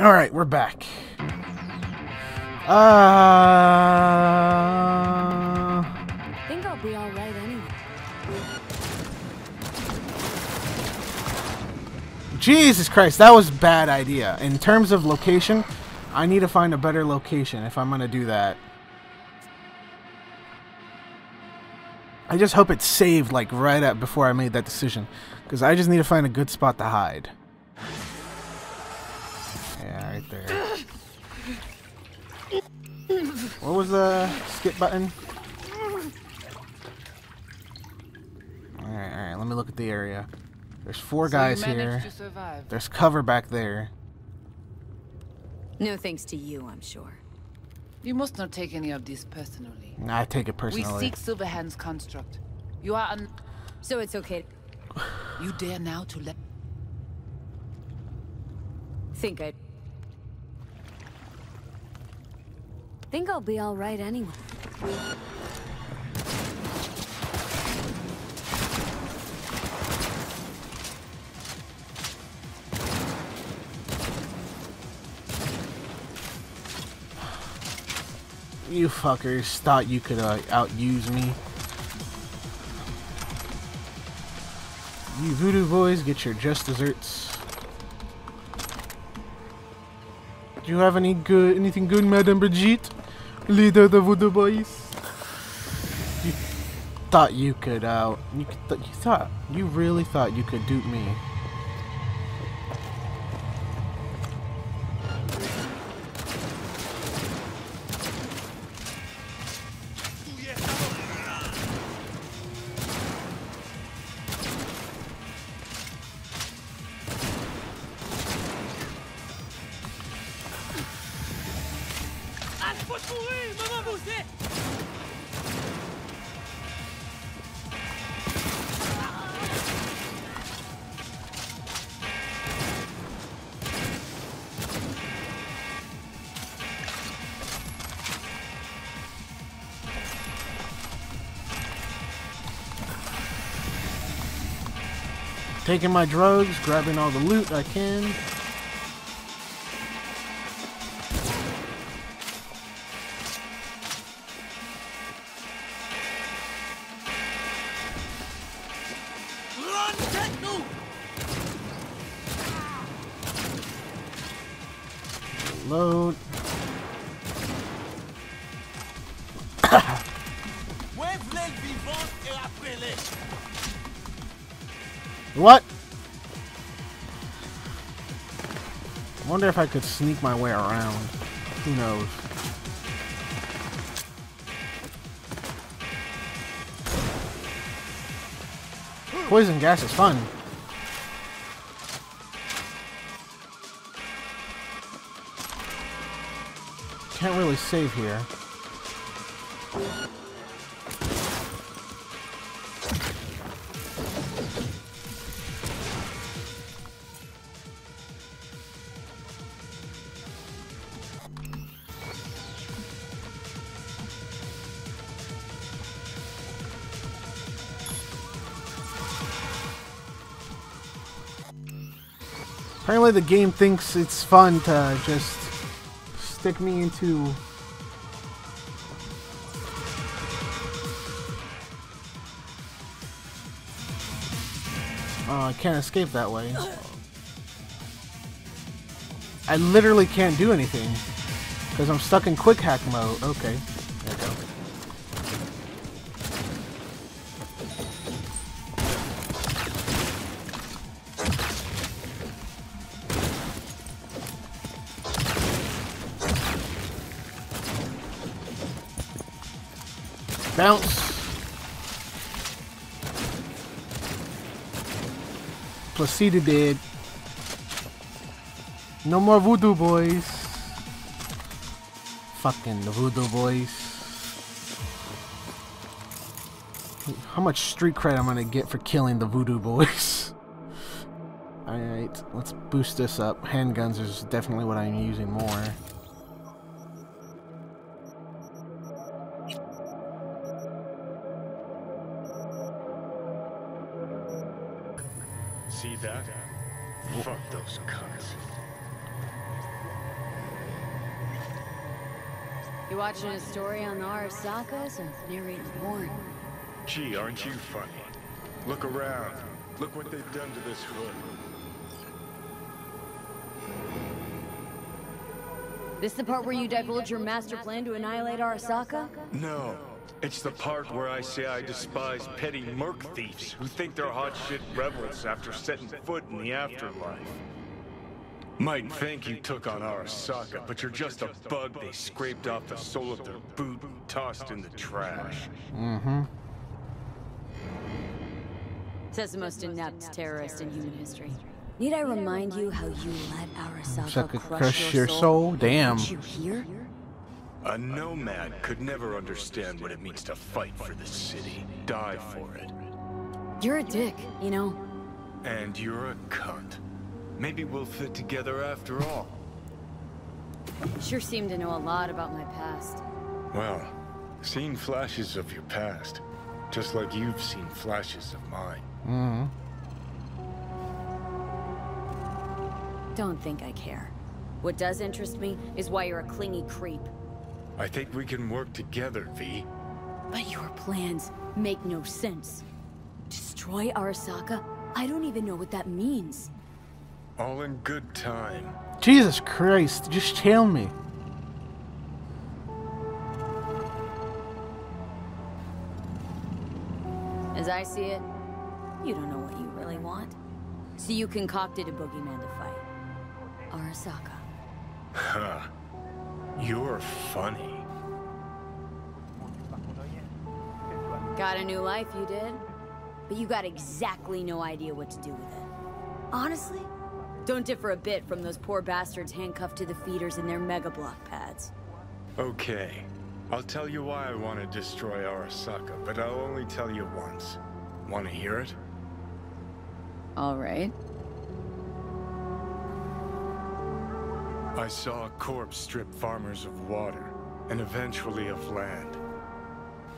All right, we're back. Uh, Think I'll be all right anyway. Jesus Christ, that was a bad idea. In terms of location, I need to find a better location if I'm gonna do that. I just hope it's saved like right up before I made that decision, because I just need to find a good spot to hide. What was the skip button? Alright, alright, let me look at the area. There's four guys so you here. managed to survive. There's cover back there. No thanks to you, I'm sure. You must not take any of this personally. Nah, I take it personally. We seek Silverhand's construct. You are un- So it's okay. You dare now to let- Think I. Think I'll be all right anyway. You fuckers thought you could uh, outuse me. You voodoo boys, get your just desserts. Do you have any good, anything good, Madame Brigitte, leader of the voodoo boys? You thought you could out. You, th you thought you really thought you could dupe me. Taking my drugs, grabbing all the loot I can. Load. What? I wonder if I could sneak my way around. Who knows? Poison gas is fun. Can't really save here. Apparently the game thinks it's fun to just stick me into Oh, I can't escape that way. I literally can't do anything. Because I'm stuck in quick hack mode. Okay. Bounce. Placida dead. No more voodoo boys. Fucking the voodoo boys. How much street cred am I'm gonna get for killing the voodoo boys? Alright, let's boost this up. Handguns is definitely what I'm using more. Story on the Arasakas or narrating porn? Gee, aren't you funny? Look around. Look what they've done to this hood. This the part where you divulge your master plan to annihilate Arasaka? No. It's the part where I say I despise petty merc thieves who think they're hot shit rebels after setting foot in the afterlife. Might think you took on Arasaka, but you're just a bug they scraped off the sole of their boot and tossed in the trash. Mm-hmm. Says the most inept terrorist in human history. Need I remind you how you let Arasaka Sucker crush, crush your, your soul? Damn. You hear? A nomad could never understand what it means to fight for the city, die for it. You're a dick, you know. And you're a cunt. Maybe we'll fit together after all. You sure seem to know a lot about my past. Well, seen flashes of your past, just like you've seen flashes of mine. Mm-hmm. Don't think I care. What does interest me is why you're a clingy creep. I think we can work together, V. But your plans make no sense. Destroy Arasaka? I don't even know what that means. All in good time. Jesus Christ, just tell me. As I see it, you don't know what you really want. So you concocted a boogeyman to fight. Arasaka. Huh. You're funny. Got a new life, you did? But you got exactly no idea what to do with it. Honestly, don't differ a bit from those poor bastards handcuffed to the feeders in their mega block pads. Okay. I'll tell you why I want to destroy Arasaka, but I'll only tell you once. Want to hear it? All right. I saw a corpse strip farmers of water, and eventually of land.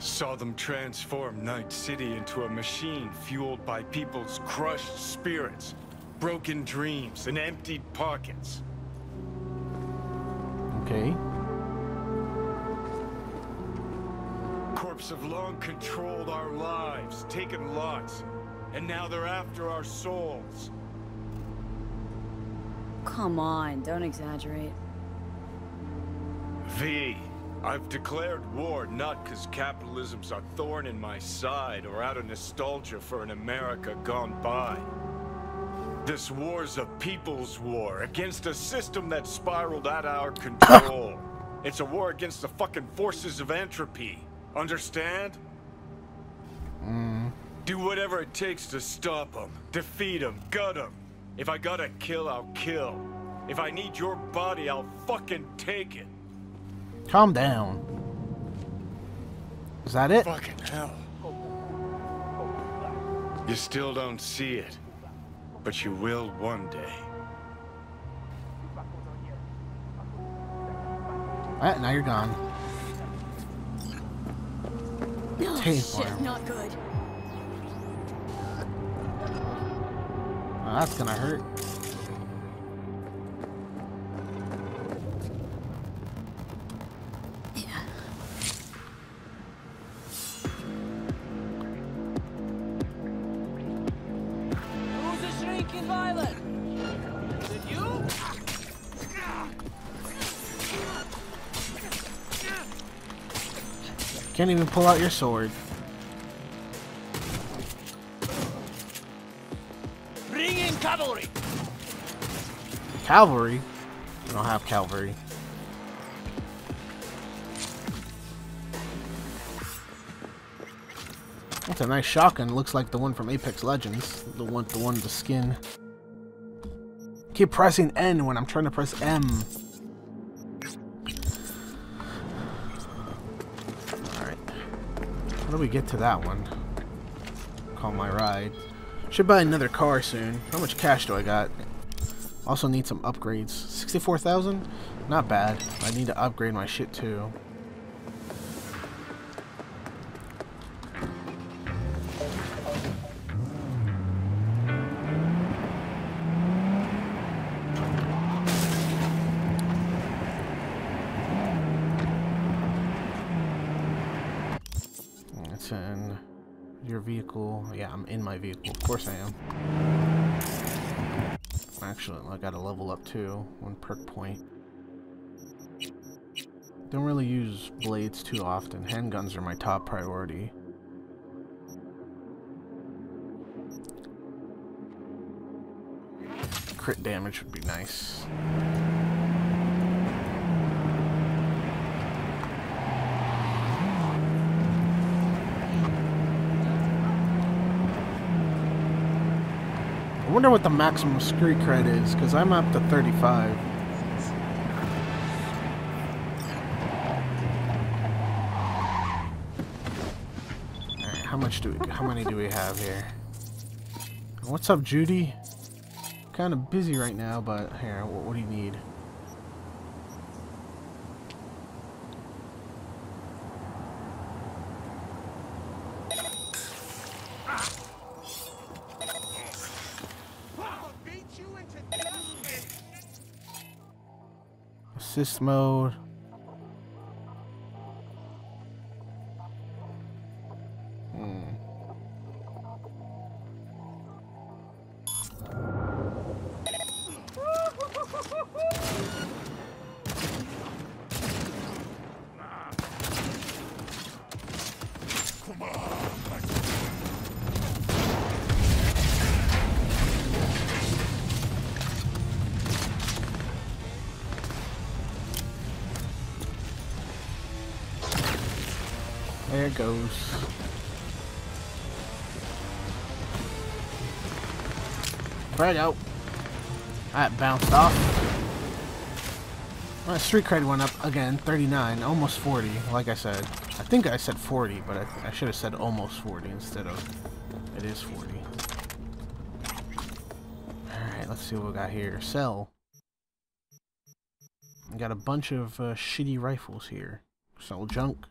Saw them transform Night City into a machine fueled by people's crushed spirits, broken dreams, and emptied pockets. Okay. Corps have long controlled our lives, taken lots, and now they're after our souls. Come on, don't exaggerate. V, I've declared war not because capitalism's a thorn in my side or out of nostalgia for an America gone by. This war's a people's war against a system that spiraled out of our control. it's a war against the fucking forces of entropy. Understand? Mm-hmm. Do whatever it takes to stop them, defeat them, gut them. If I gotta kill, I'll kill. If I need your body, I'll fucking take it. Calm down. Is that it? Fucking hell. You still don't see it, but you will one day. Alright, now you're gone. Oh, no, Tape shit, worm. not good. Oh, that's gonna hurt. Can't even pull out your sword. Bring in cavalry. Cavalry? I don't have cavalry. That's a nice shotgun. Looks like the one from Apex Legends. The one, the one with the skin. Keep pressing N when I'm trying to press M. How do we get to that one? Call my ride. Should buy another car soon. How much cash do I got? Also need some upgrades. 64,000? Not bad. I need to upgrade my shit too. Course I am. Actually, I gotta level up too. One perk point. Don't really use blades too often. Handguns are my top priority. Crit damage would be nice. I wonder what the maximum street cred is, because I'm up to 35. Alright, how much do we how many do we have here? What's up, Judy? Kind of busy right now, but here, what, what do you need? Assist mode. It goes. Right out. That bounced off. My street cred went up again, 39, almost 40, like I said. I think I said 40, but I, I should have said almost 40 instead of it is 40. Alright, let's see what we got here. Sell. We got a bunch of uh, shitty rifles here. Sell junk.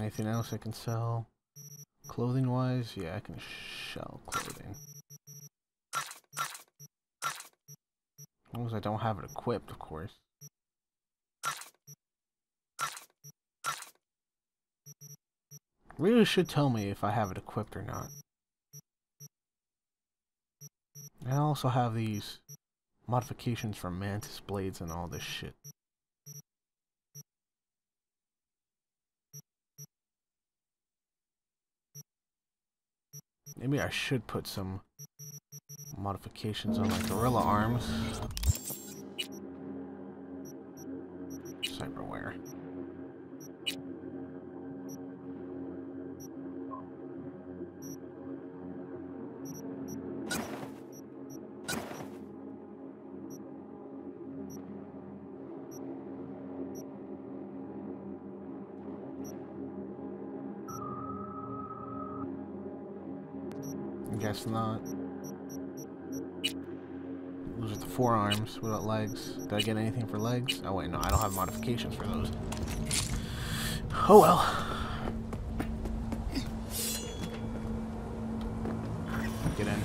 Anything else I can sell? Clothing wise, yeah, I can sell clothing. As long as I don't have it equipped, of course. Really should tell me if I have it equipped or not. I also have these modifications for mantis blades and all this shit. Maybe I should put some modifications on my gorilla arms. Cyberware. Guess not. Those are the forearms without legs. Did I get anything for legs? Oh wait, no, I don't have modifications for those. Oh well. Get in.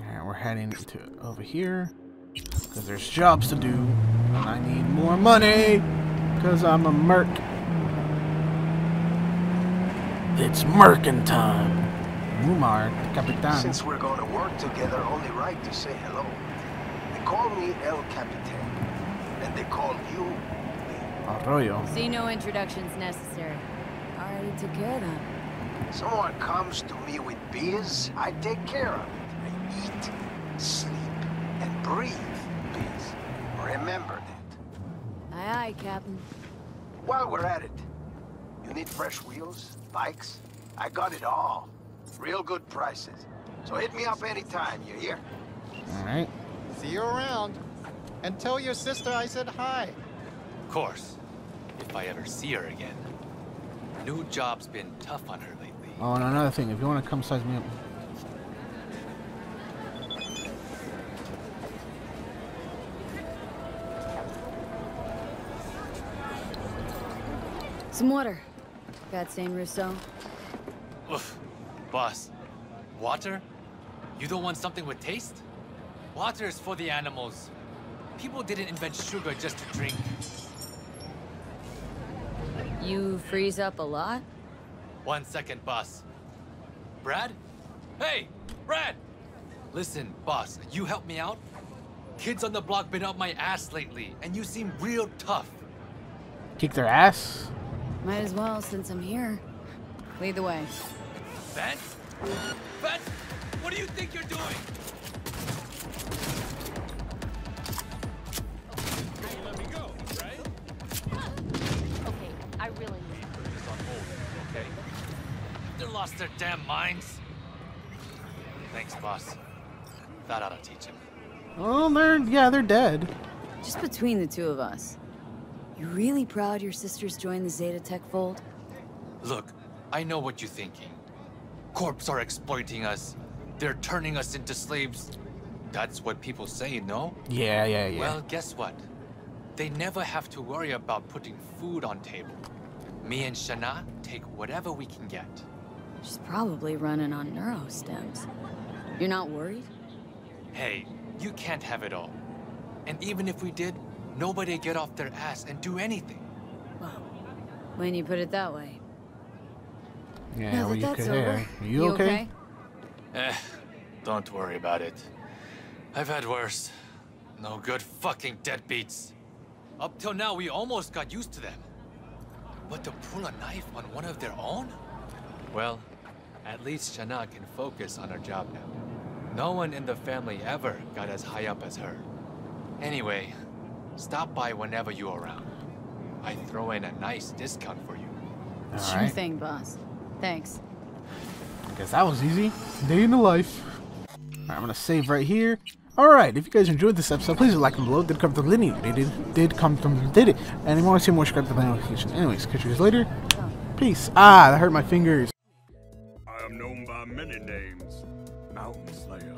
Alright, we're heading to over here. Because there's jobs to do. And I need more money. Because I'm a merc. It's merkin time. Mumar, Capitan. Since we're going to work together, only right to say hello. They call me El Capitan, and they call you Arroyo. See, no introductions necessary. Already took care of them. Someone comes to me with biz, I take care of it. I eat, sleep, and breathe biz. Remember that. Aye, aye, Captain. While we're at it, you need fresh wheels, bikes? I got it all. Real good prices. So hit me up anytime, you hear? Alright. See you around. And tell your sister I said hi. Of course. If I ever see her again. New job's been tough on her lately. Oh, and another thing, if you want to come size me up, Some water. Got same Rousseau? Oof. Boss, water? You don't want something with taste? Water is for the animals. People didn't invent sugar just to drink. You freeze up a lot? One second, boss. Brad? Hey, Brad! Listen, boss, you help me out? Kids on the block been up my ass lately, and you seem real tough. Kick their ass. Might as well since I'm here. Lead the way. Vance? Vance, what do you think you're doing? Okay, I really need Put this on hold, okay? They lost their damn minds. Thanks, boss. That ought to teach him. Oh, they're yeah, they're dead. Just between the two of us. You really proud your sisters joined the Zetatech fold? Look, I know what you're thinking. Corps are exploiting us. They're turning us into slaves. That's what people say, no? Yeah, yeah, yeah. Well, guess what? They never have to worry about putting food on table. Me and Shana take whatever we can get. She's probably running on neurostems. You're not worried? Hey, you can't have it all. And even if we did, nobody get off their ass and do anything. Well, when you put it that way. yeah, now well, that you that's could- over, yeah. You, okay? Eh, don't worry about it. I've had worse. No good fucking deadbeats. Up till now, we almost got used to them. But to pull a knife on one of their own? Well, at least Shana can focus on her job now. No one in the family ever got as high up as her. Anyway, stop by whenever you're around. I throw in a nice discount for you. All Sure right. thing, boss. Thanks. Guess that was easy. Day in the life. Alright, I'm gonna save right here. Alright, if you guys enjoyed this episode, please like and below. Did come from Linny. They did did come from did it. And if you want to see more, subscribe to the notification. Anyways, catch you guys later. Peace. Ah, that hurt my fingers. I am known by many names. Mountain Slayer,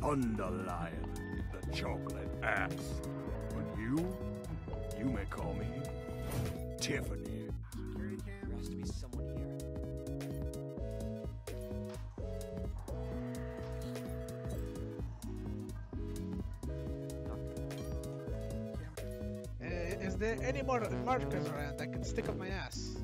Thunder Lion, the Chocolate Axe. But you, you may call me Tiffany. There has to be someone here. Uh, is there any more markers around I can stick up my ass?